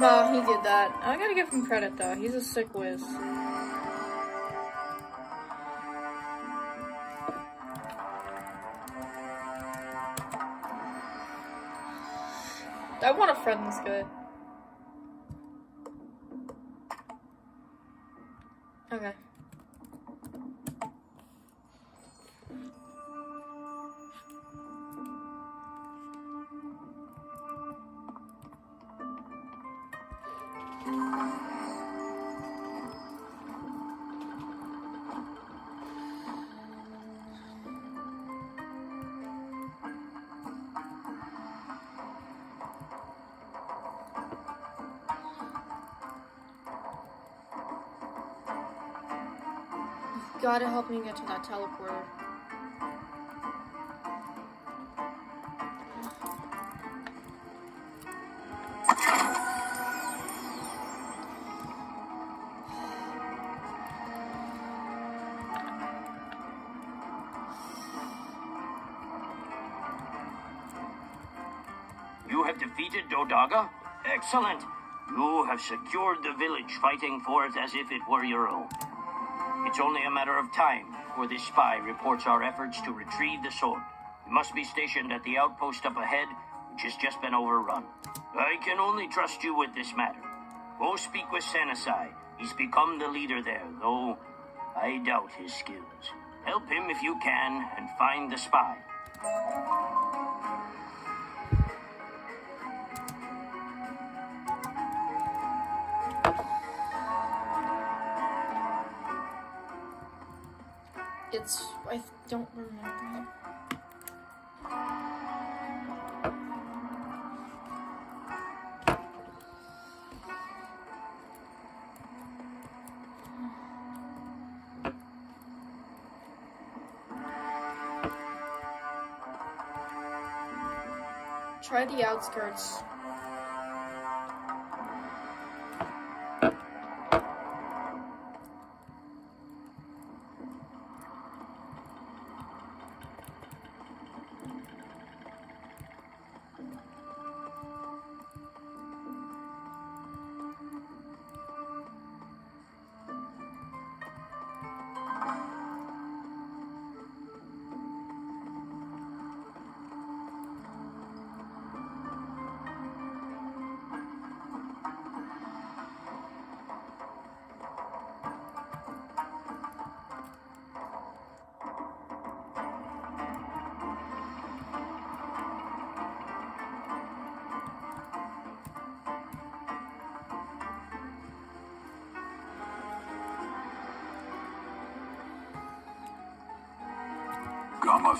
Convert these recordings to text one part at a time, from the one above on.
No, he did that. I gotta give him credit though. He's a sick whiz. I want a friend that's good. Gotta help me get to that teleporter. You have defeated Dodaga? Excellent. You have secured the village, fighting for it as if it were your own. It's only a matter of time before this spy reports our efforts to retrieve the sword. We must be stationed at the outpost up ahead, which has just been overrun. I can only trust you with this matter. Go speak with Sanasai. He's become the leader there, though I doubt his skills. Help him if you can and find the spy. It's. I don't remember. Try the outskirts.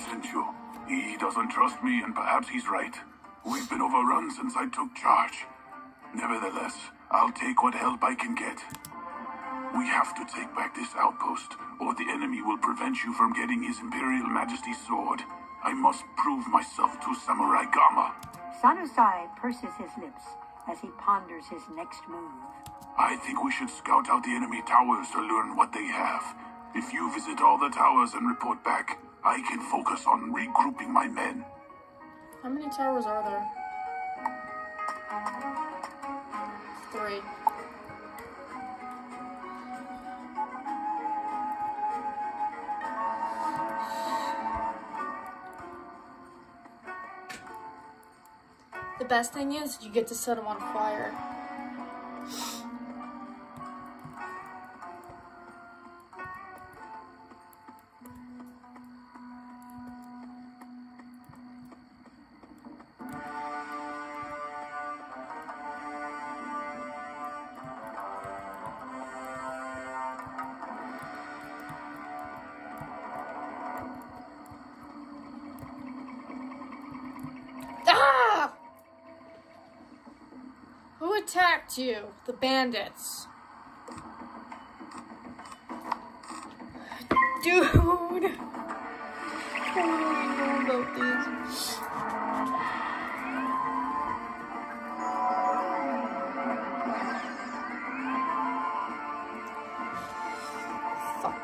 Sent you. He doesn't trust me, and perhaps he's right. We've been overrun since I took charge. Nevertheless, I'll take what help I can get. We have to take back this outpost, or the enemy will prevent you from getting his Imperial Majesty's sword. I must prove myself to Samurai Gama. Sanusai purses his lips as he ponders his next move. I think we should scout out the enemy towers to learn what they have. If you visit all the towers and report back, I can focus on regrouping my men. How many towers are there? Three. The best thing is you get to set them on fire. You? The bandits. Dude! I don't know about these. Fuck.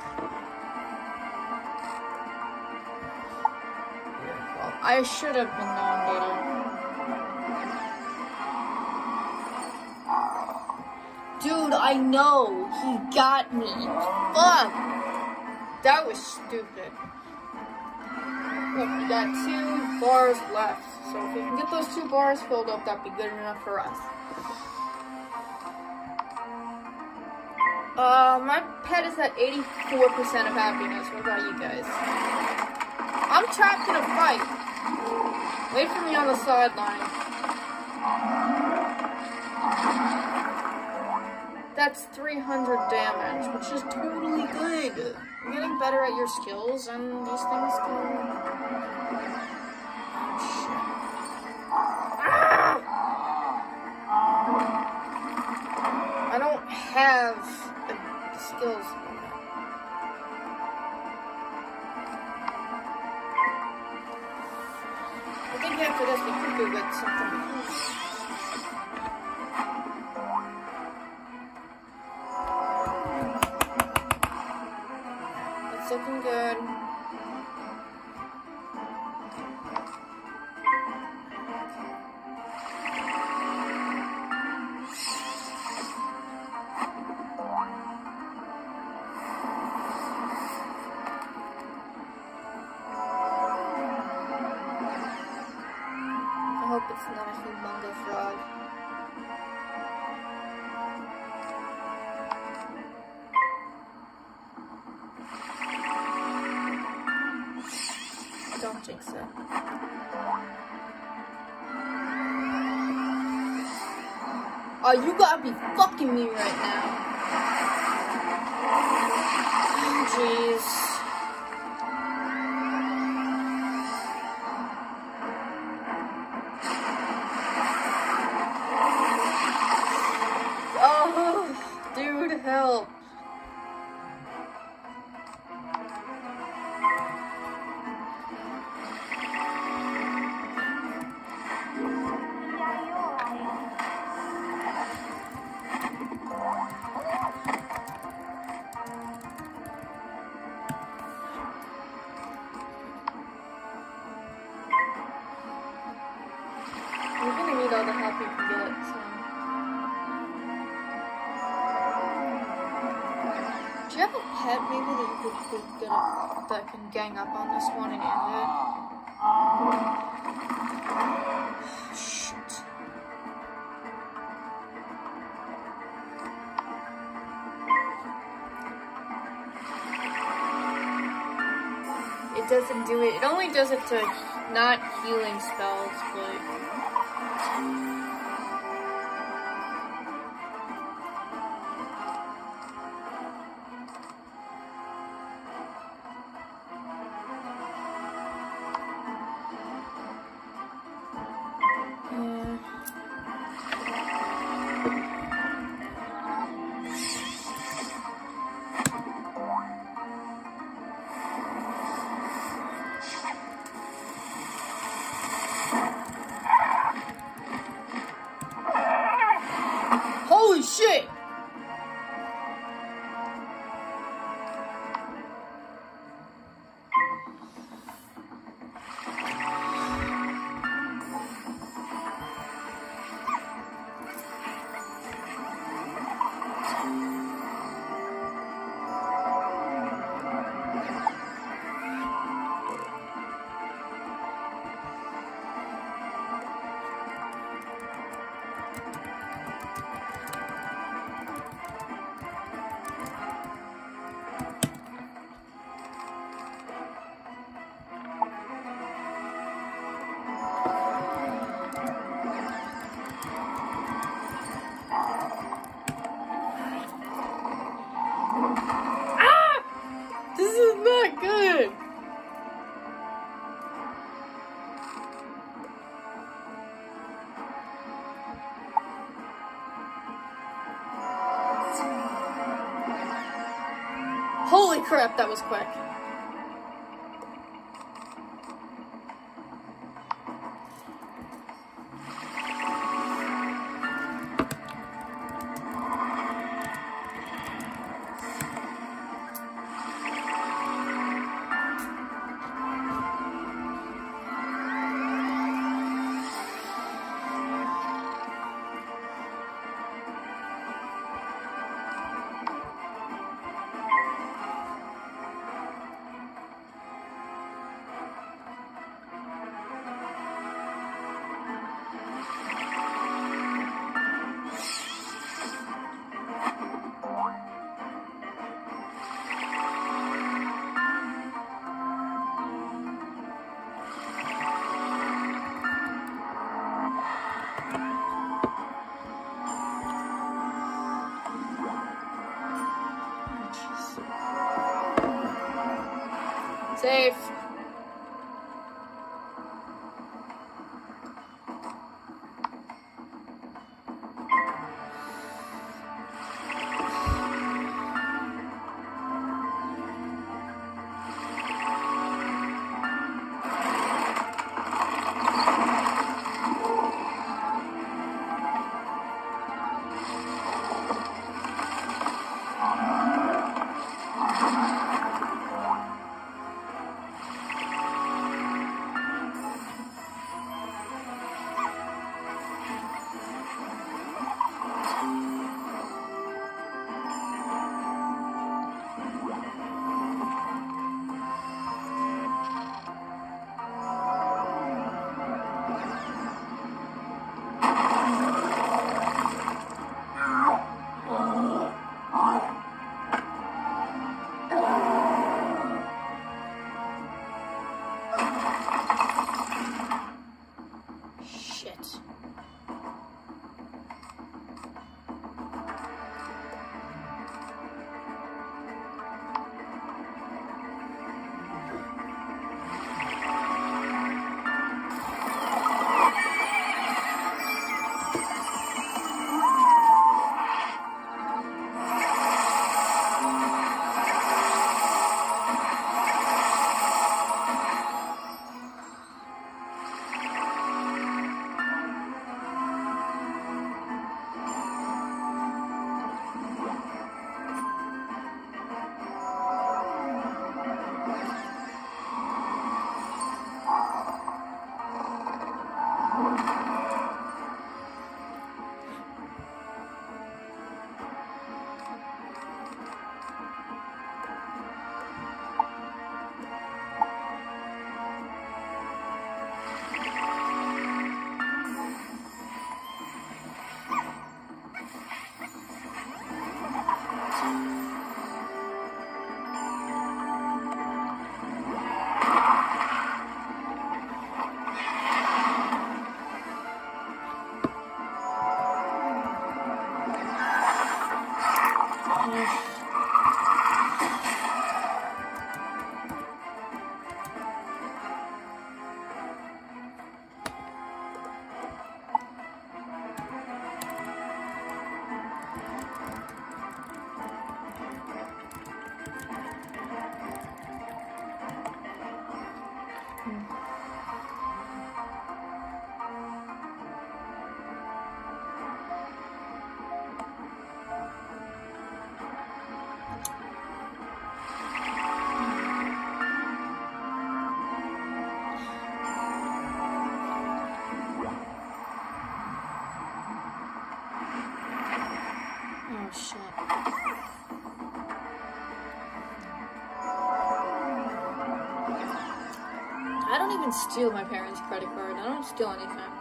I should have been He got me. Fuck. That was stupid. Look, we got two bars left. So if we can get those two bars filled up, that'd be good enough for us. Uh, my pet is at 84% of happiness. What about you guys? I'm trapped in a fight. Wait for me on the sideline. That's 300 damage, which is totally good. You're getting better at your skills, and these things can... Ah! I don't have the skills. I think after this we could go get something. Gang up on this one and end it? Shit. It doesn't do it. It only does it to not healing spells, but. Crap, that was quick. Safe. Even steal my parents' credit card. I don't steal anything.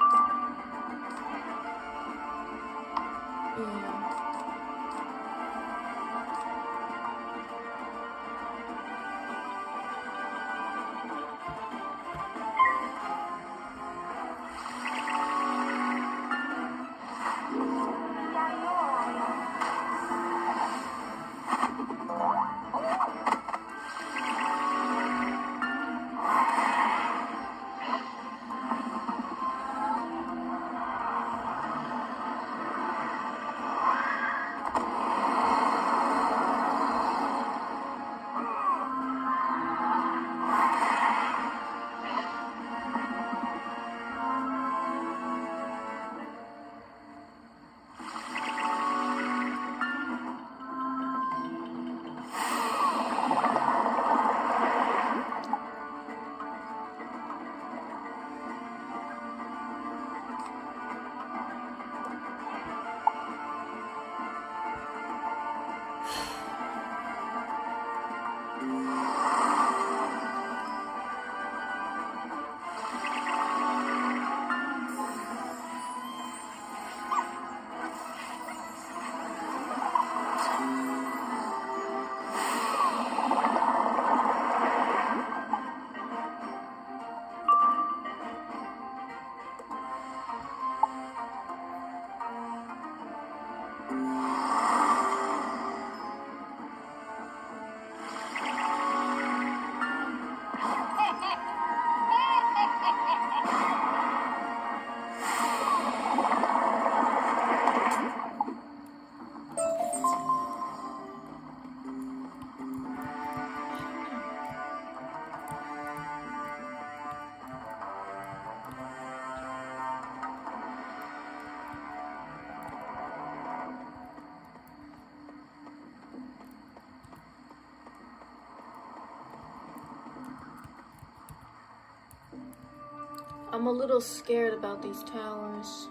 I'm a little scared about these towers.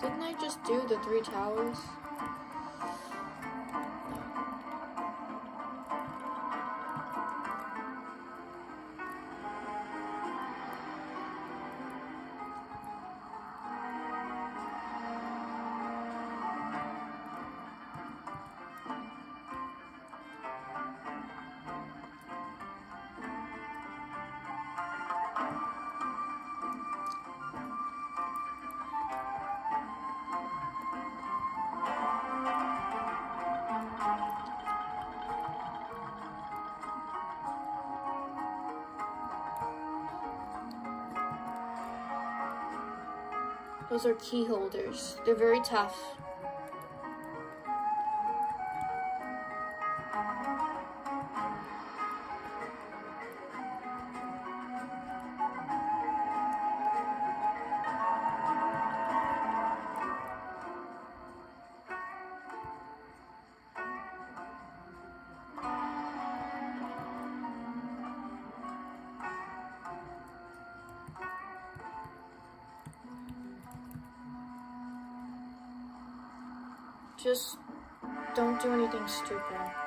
Didn't I just do the three towers? Are key holders. They're very tough. Just don't do anything stupid.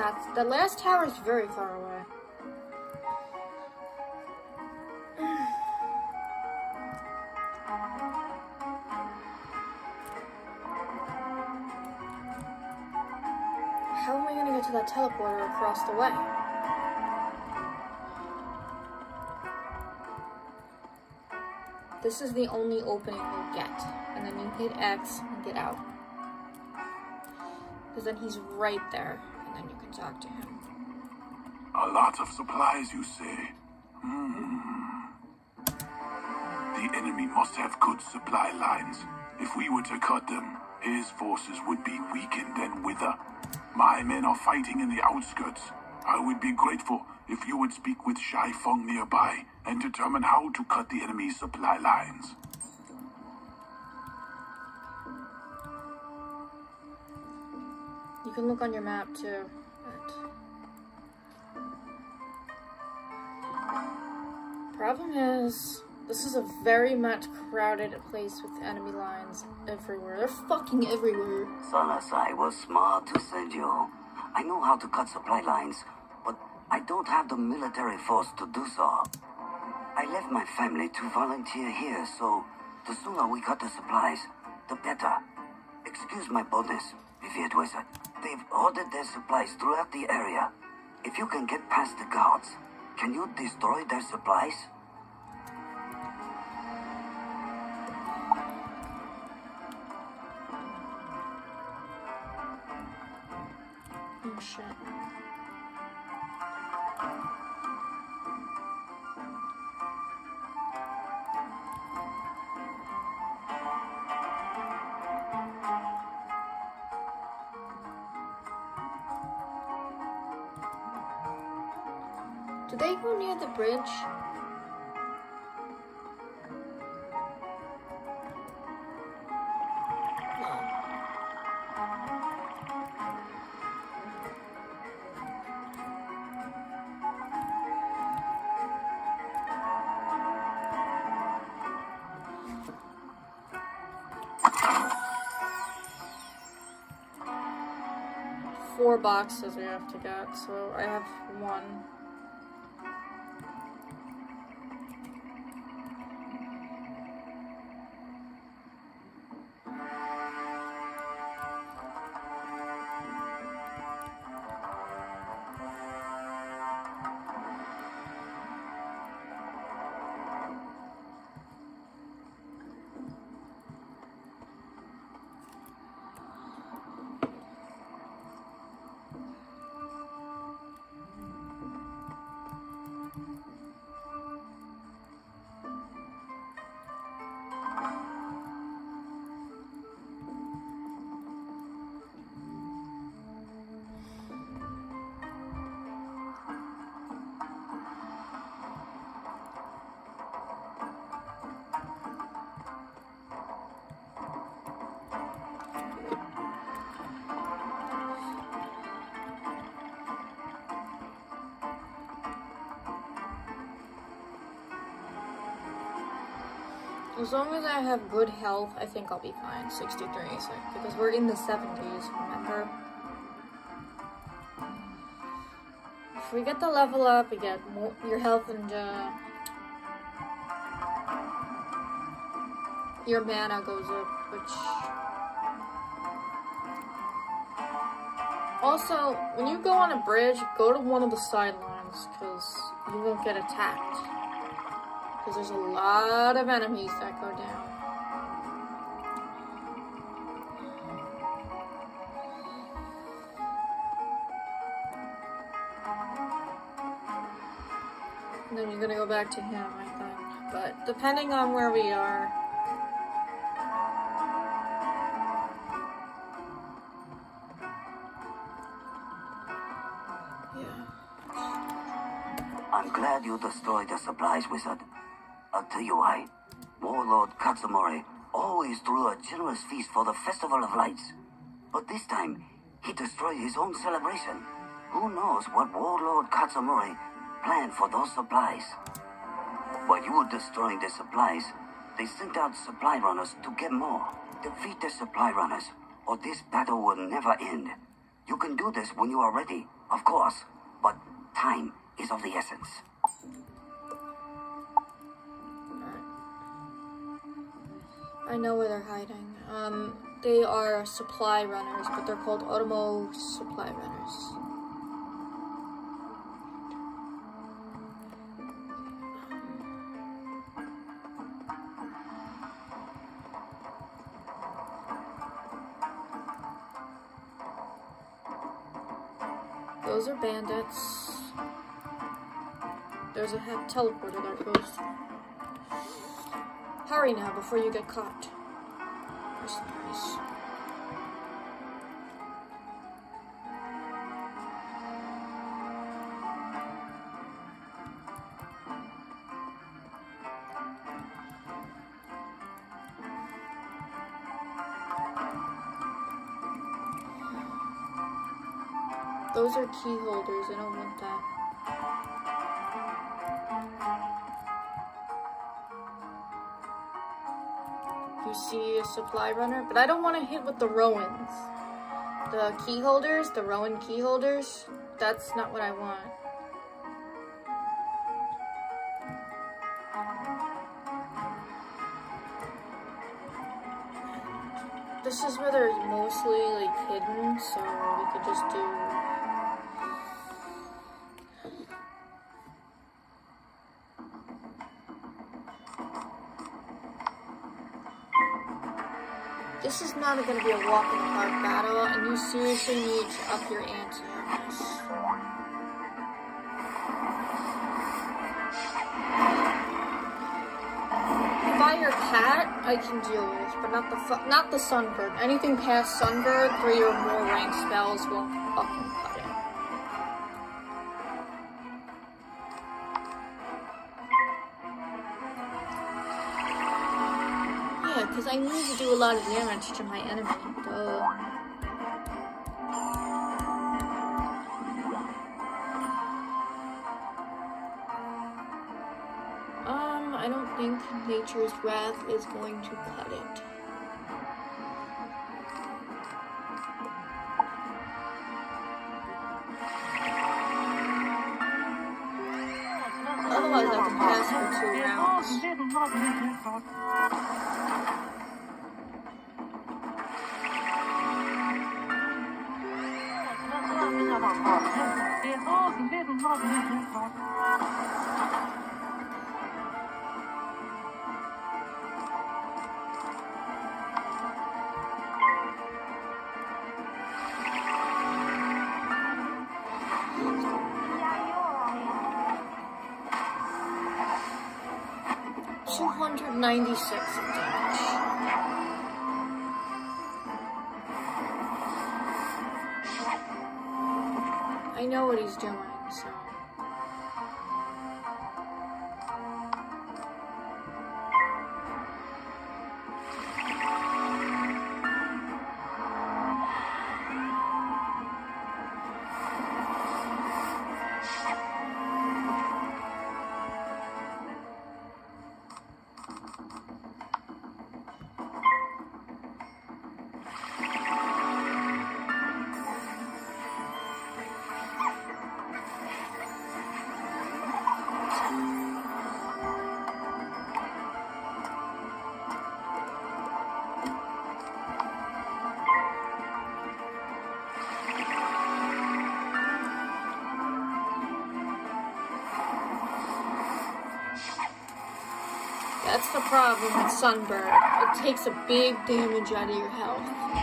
The last tower is very far away. How am I gonna get to that teleporter across the way? This is the only opening you'll get. And then you hit X and get out. Because then he's right there. You can talk to him. A lot of supplies, you say? Hmm. The enemy must have good supply lines. If we were to cut them, his forces would be weakened and wither. My men are fighting in the outskirts. I would be grateful if you would speak with Shai Feng nearby and determine how to cut the enemy's supply lines. Can look on your map too. But... Problem is, this is a very much crowded place with enemy lines everywhere. They're fucking everywhere. Salasai was smart to send you. I know how to cut supply lines, but I don't have the military force to do so. I left my family to volunteer here, so the sooner we cut the supplies, the better. Excuse my boldness, Viviet Wizard. They've ordered their supplies throughout the area. If you can get past the guards, can you destroy their supplies? Oh shit. They go near the bridge? Four boxes we have to get, so I have one. As long as I have good health, I think I'll be fine. 63, so, because we're in the 70s, remember? If we get the level up, we get more your health and uh, your mana goes up, which also when you go on a bridge, go to one of the sidelines because you won't get attacked. Because there's a lot of enemies that go down. And then you're gonna go back to him, I think. But depending on where we are. Yeah. I'm glad you destroyed the supplies wizard. I'll tell you why. Warlord Katsumori always threw a generous feast for the Festival of Lights. But this time, he destroyed his own celebration. Who knows what Warlord Katsumori planned for those supplies? While you were destroying the supplies, they sent out supply runners to get more. Defeat the supply runners, or this battle will never end. You can do this when you are ready, of course, but time is of the essence. I know where they're hiding. Um, they are supply runners, but they're called Otomo supply runners. Those are bandits. There's a teleporter that goes. Now before you get caught. Mercenaries. Those are key holders. I don't want that. You see a supply runner, but I don't want to hit with the Rowans. The key holders, the Rowan key holders, that's not what I want. This is where they're mostly like hidden, so we could just do not going to be a walk in the park battle, and you seriously need to up your ante. Fire cat, I can deal with, but not the not the sunbird. Anything past sunbird, three or more rank spells will fucking because I need to do a lot of damage to my enemy. Duh. Um, I don't think Nature's Wrath is going to cut it. The problem with sunburn. It takes a big damage out of your health.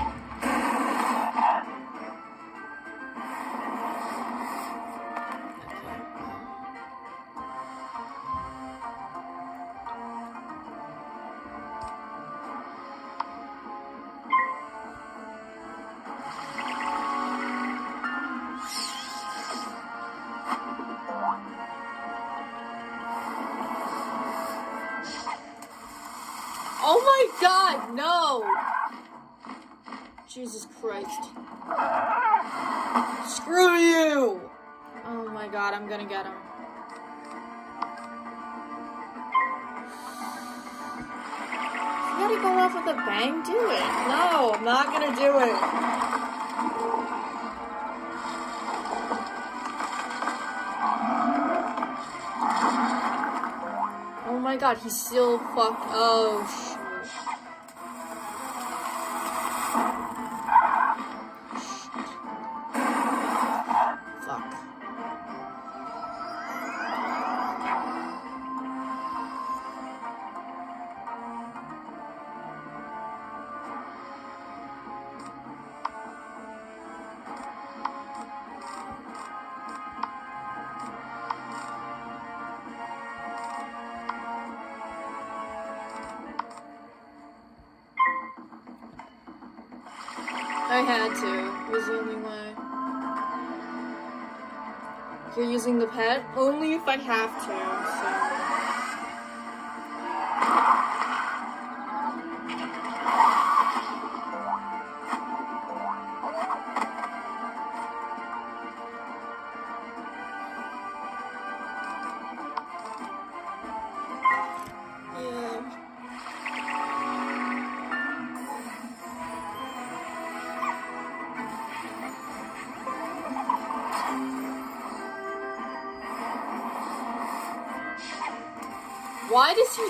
He's still fucked. Oh I had to. It was the only way. You're using the pet? Only if I have to, so.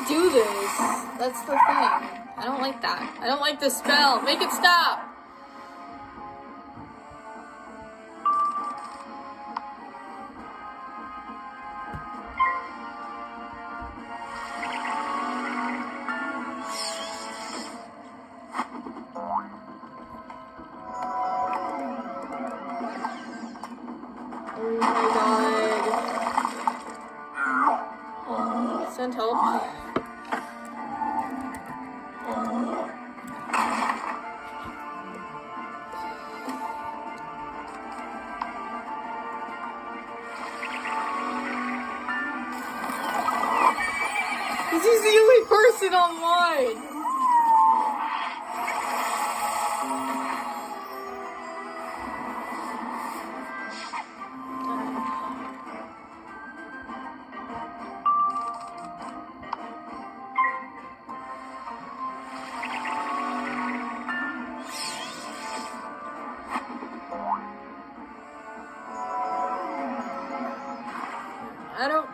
Do this? That's the thing. I don't like that. I don't like the spell. Make it stop.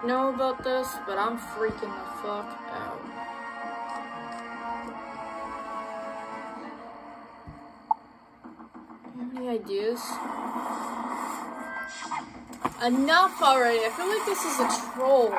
Know about this, but I'm freaking the fuck out. Any ideas? Enough already. I feel like this is a troll.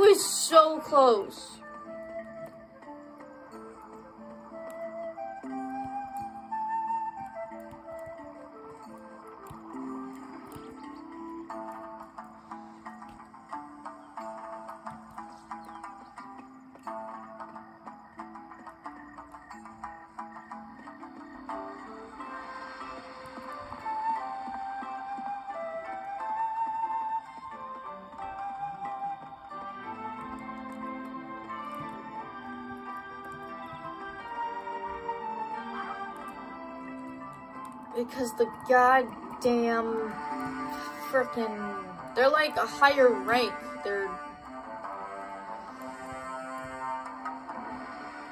Was so close. Because the goddamn freaking. They're like a higher rank. They're.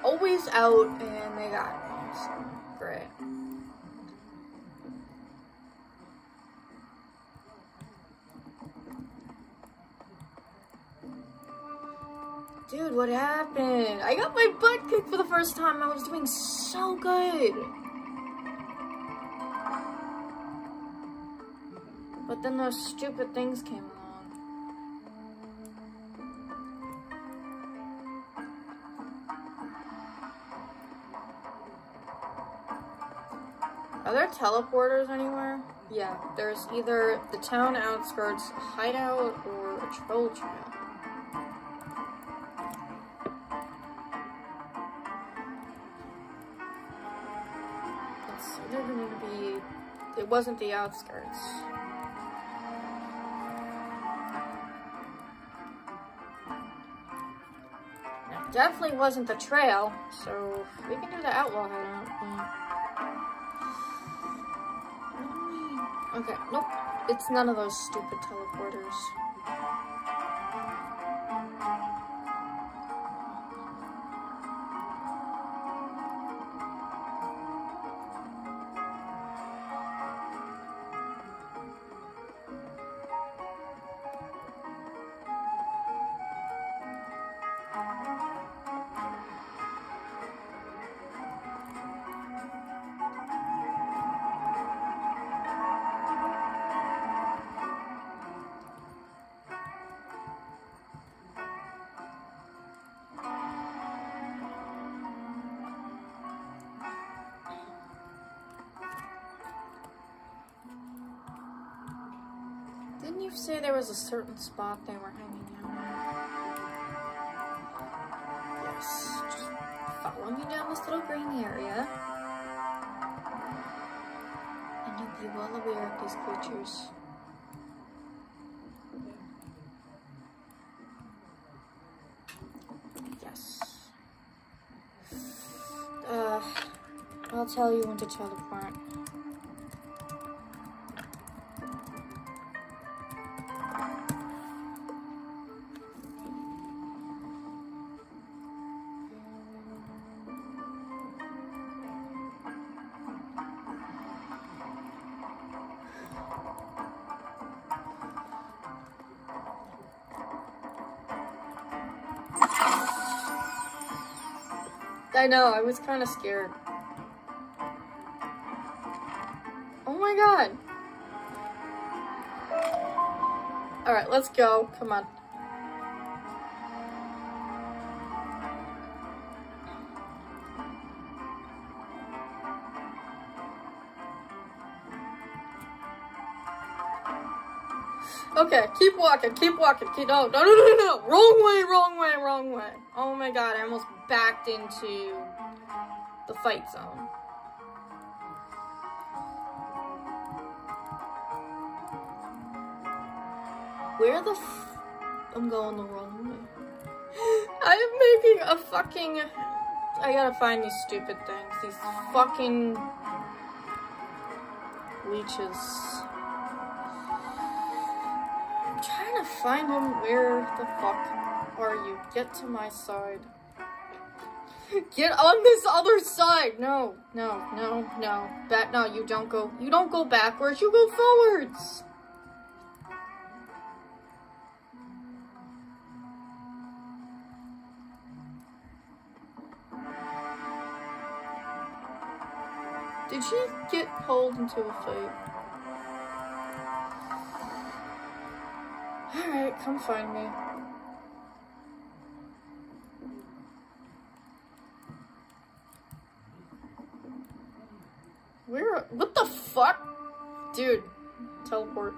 Always out and they got me. So, great. Dude, what happened? I got my butt kicked for the first time. I was doing so good. But then those stupid things came along. Are there teleporters anywhere? Yeah, there's either the town outskirts hideout or a troll trail. It wasn't the outskirts. Definitely wasn't the trail, so we can do the outlaw hideout. Okay, nope. It's none of those stupid teleporters. Didn't you say there was a certain spot they were hanging out? Yes. Just follow me down this little green area. And you'll be well aware of these creatures. Yes. Uh, I'll tell you when to teleport. Know, I was kind of scared. Oh my god. Alright, let's go. Come on. Okay, keep walking, keep walking, keep no, no, no, no, no, wrong way, wrong way, wrong way. Oh my god, I almost backed into the fight zone. Where the f- I'm going the wrong way. I am making a fucking. I gotta find these stupid things. These fucking leeches. I'm trying to find him. Where the fuck are you? Get to my side. Get on this other side. No, no, no, no. That no, you don't go. You don't go backwards. You go forwards. Did she get pulled into a fight? Alright, come find me. Dude, teleport.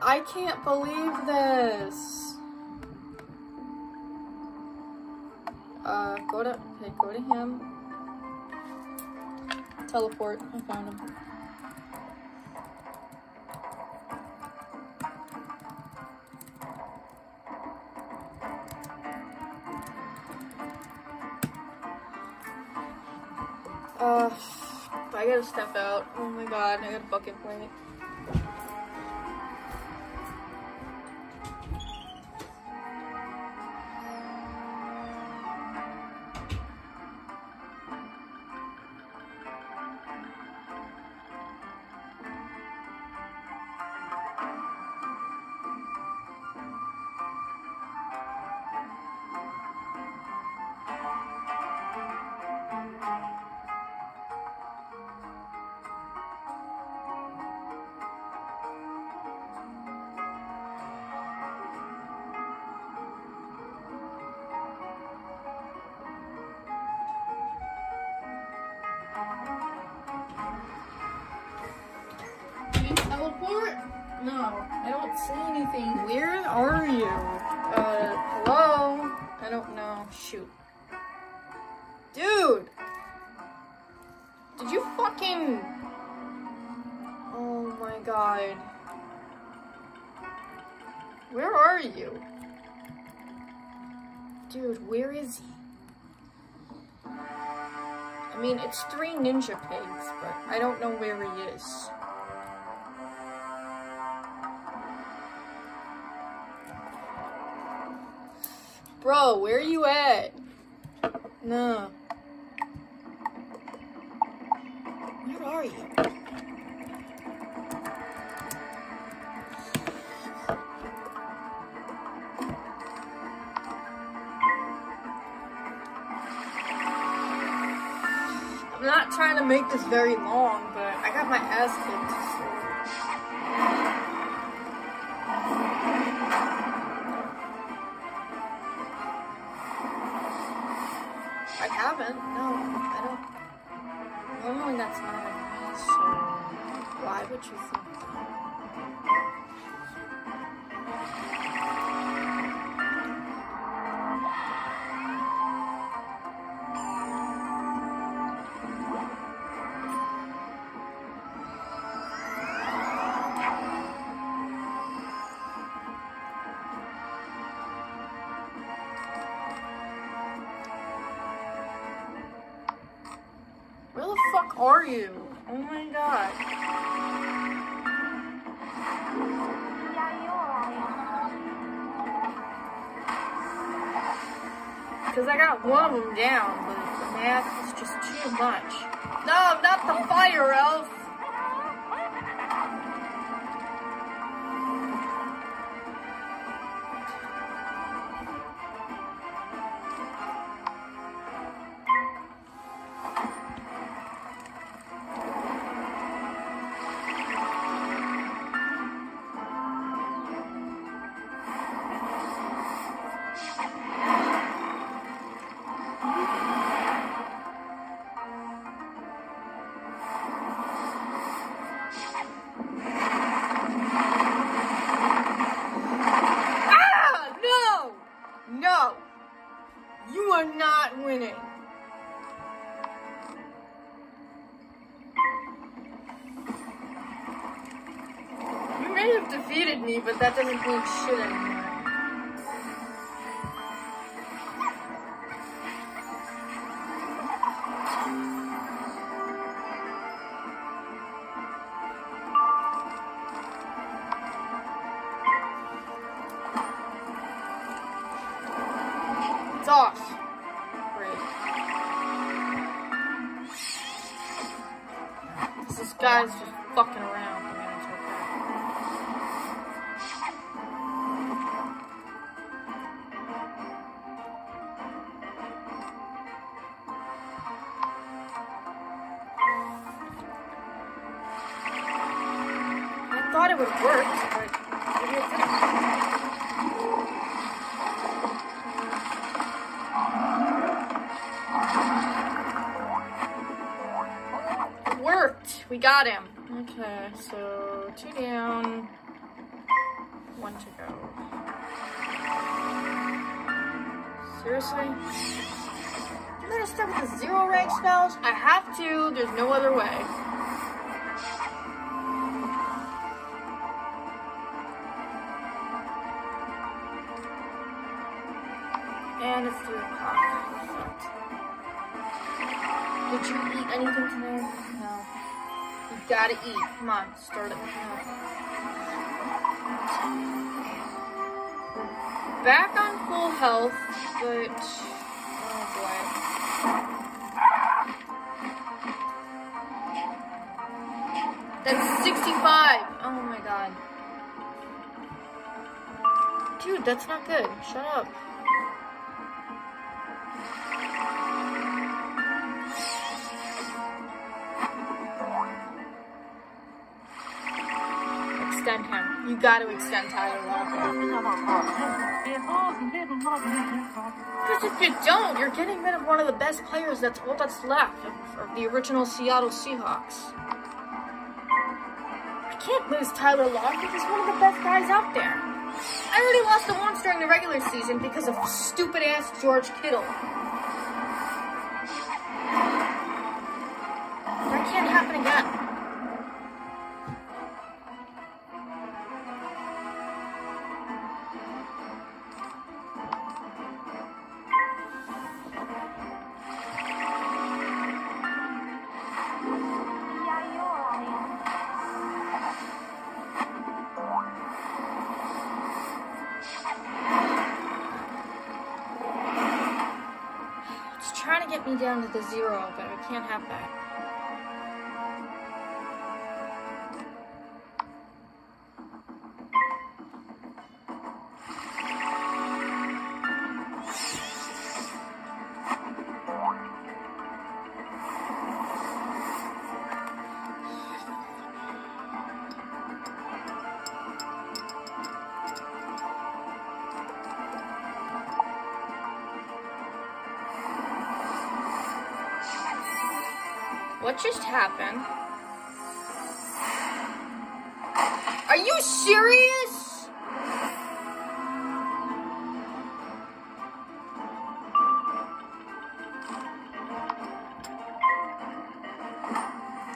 I can't believe this. Uh, go to, okay, go to him. Teleport, I found him. Uh, I gotta step out. Oh my god, I got a bucket plate. Bro, where are you at? No. Where are you? I'm not trying to make this very long, but I got my ass kicked. Haven't. No, I don't. Normally that's not me, so why would you think that? Are you? Oh my god. Because I got one of them down, but math is just too much. No, not the fire elf! Me, but that doesn't mean shit anymore. Back on full health, but oh boy. That's 65. Oh my god. Dude, that's not good. Shut up. You gotta extend Tyler Lockett. Because if you don't, you're getting rid of one of the best players that's all that's left of, of the original Seattle Seahawks. I can't lose Tyler Lockett. He's one of the best guys out there. I already lost the once during the regular season because of stupid ass George Kittle. That can't happen again. Can't have that. What just happened? Are you serious?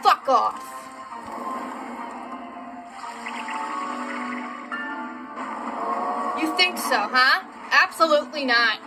Fuck off. You think so, huh? Absolutely not.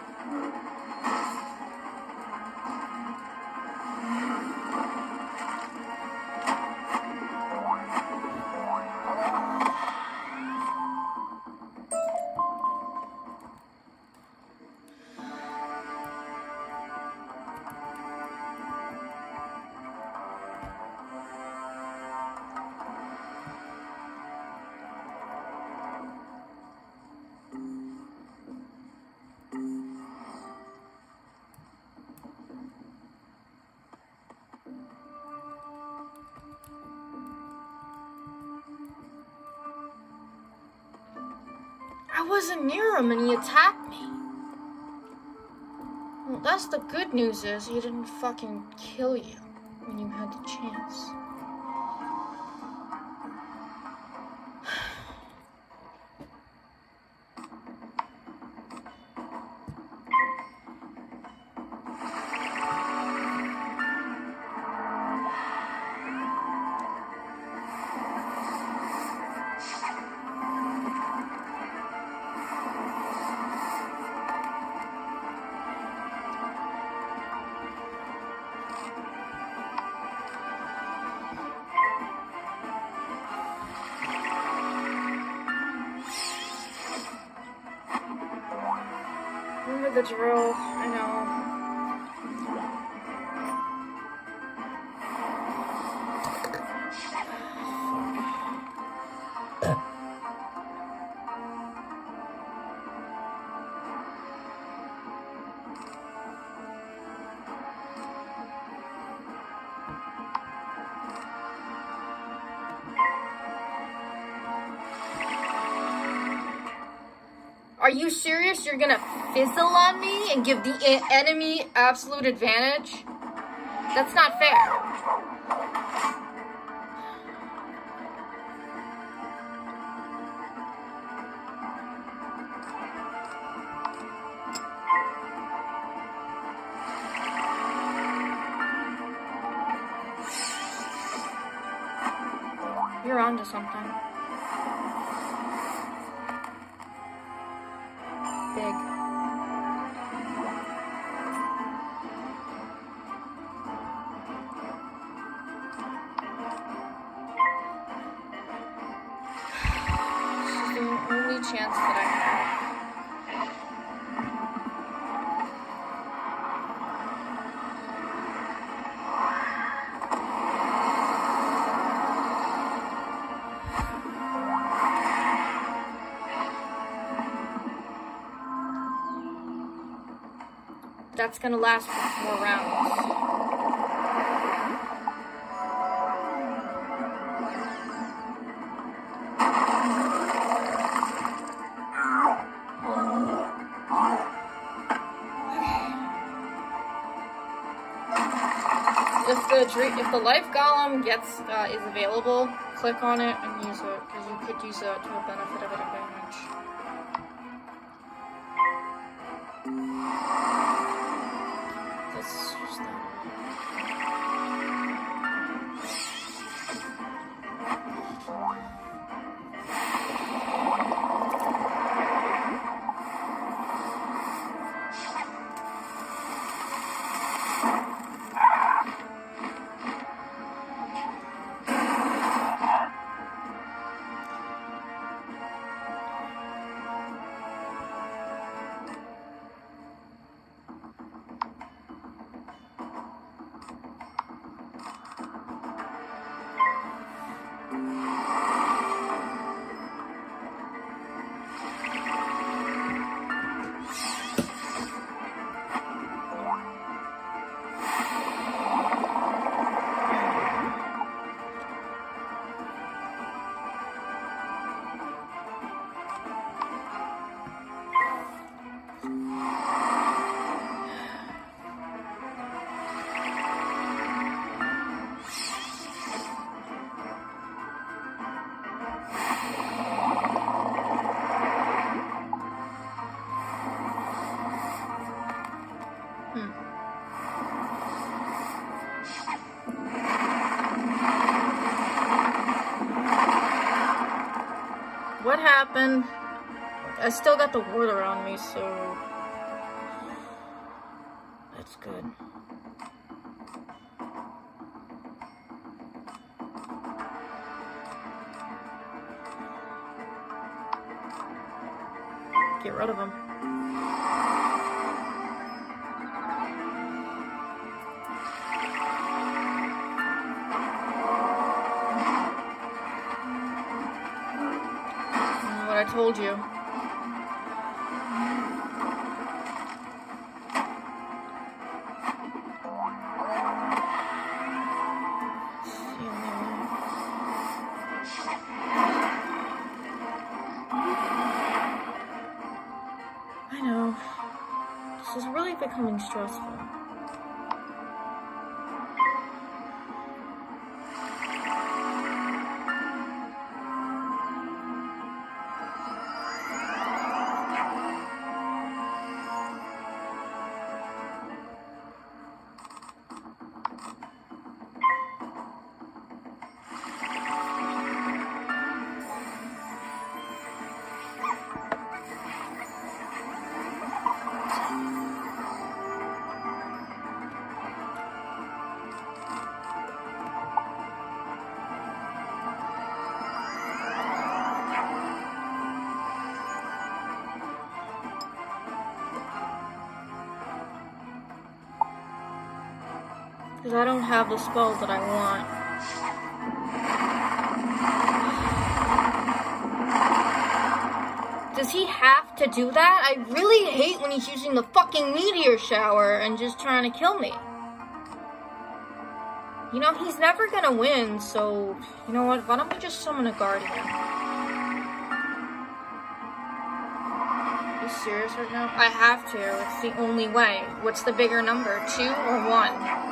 Near him and he attacked me. Well, that's the good news is he didn't fucking kill you when you had the chance. The drill. I know. Are you serious? You're gonna fizzle on me and give the enemy absolute advantage? That's not fair. That's gonna last for four rounds. If the the life golem gets uh, is available, click on it and use it because you could use it to a benefit of an What happened? I still got the ward around me, so that's good. Get rid of him. Told you. I know. This is really becoming stressful. Because I don't have the spells that I want. Does he have to do that? I really hate when he's using the fucking meteor shower and just trying to kill me. You know, he's never gonna win, so, you know what, why don't we just summon a guardian? Are you serious right now? I have to, it's the only way. What's the bigger number, two or one?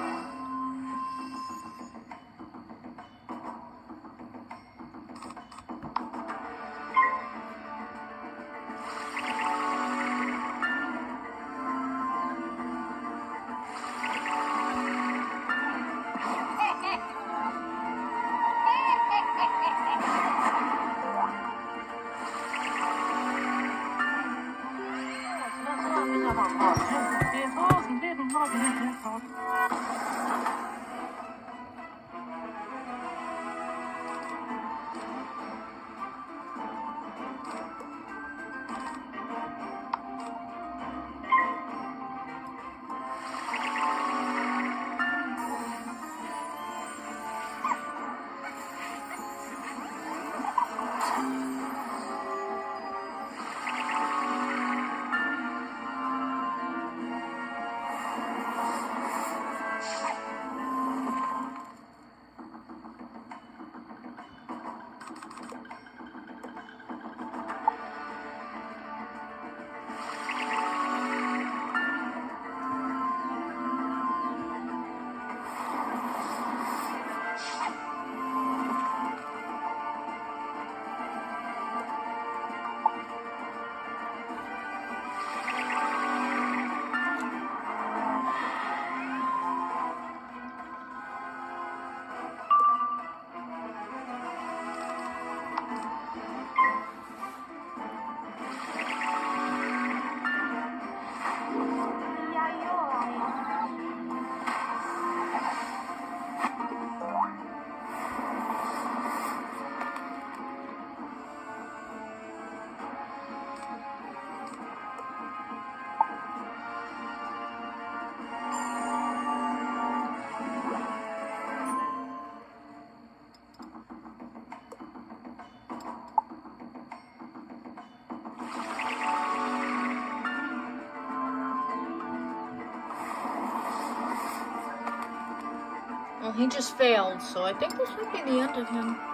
He just failed, so I think this might be the end of him.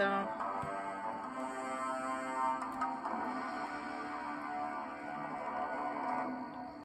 And